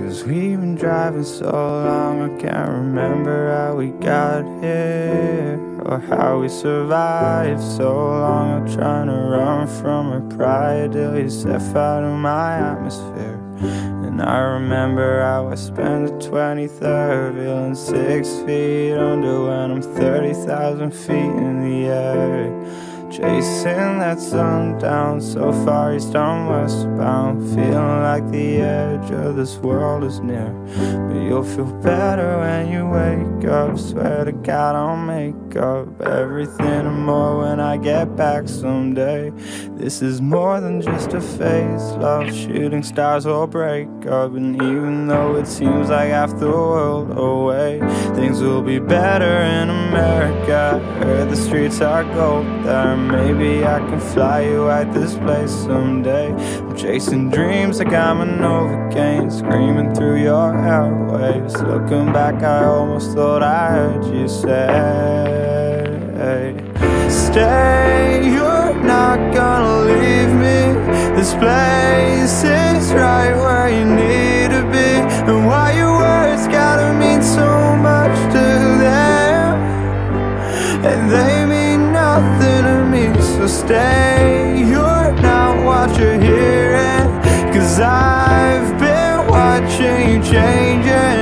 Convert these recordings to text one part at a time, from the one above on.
Cause we've been driving so long, I can't remember how we got here or how we survived so long. I'm trying to run from her pride till you step out of my atmosphere. And I remember how I spent the 23rd feeling six feet under when I'm 30,000 feet in the air. Chasing that sun down so far east I'm westbound Feeling like the edge of this world is near. But you'll feel better when you wake up. Swear to God I'll make up everything and more when I get back someday. This is more than just a phase. Love shooting stars will break up And even though it seems like half the world away Things will be better in America. Heard the streets are gold there Maybe I can fly you at this place someday. I'm chasing dreams like I'm a Novocaine Screaming through your airwaves Looking back I almost thought I heard you say Stay, you're not gonna leave me. This place is right where you need stay, you're not what you're hearing. Cause I've been watching you changing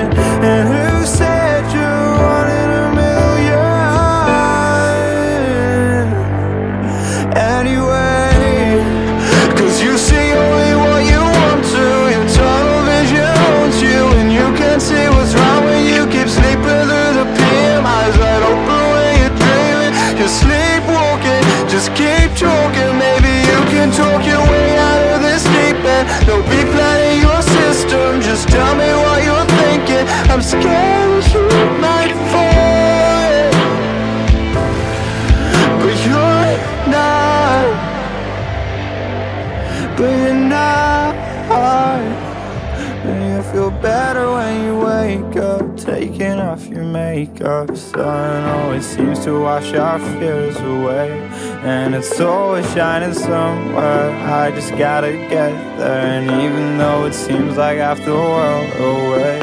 better when you wake up. Taking off your makeup Sun always seems to wash our fears away. And it's always shining somewhere. I just gotta get there. And even though it seems like half the world away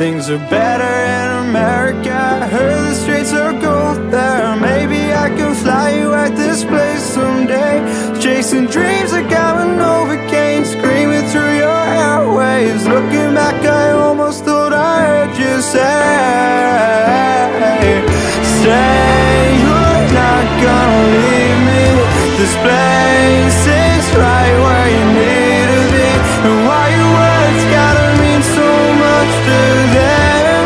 Things are better in America. I Heard the streets are gold there. Maybe I can fly you at this place someday. Chasing dreams like I'm you say you're not gonna leave me This place is right where you need to be And why your words gotta mean so much to them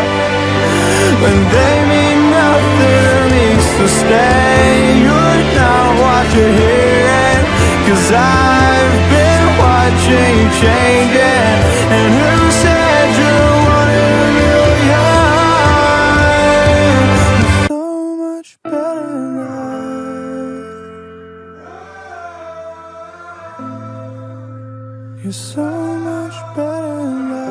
When they mean nothing to So stay, you're not what you're hearing Cause I've been watching you changing You're so much better than I.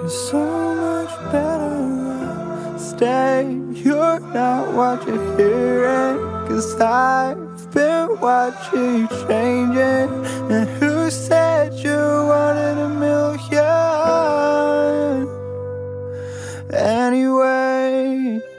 You're so much better than I. Stay, you're not what you're hearing. Cause I've been watching you changing. And who said you wanted a million? Anyway.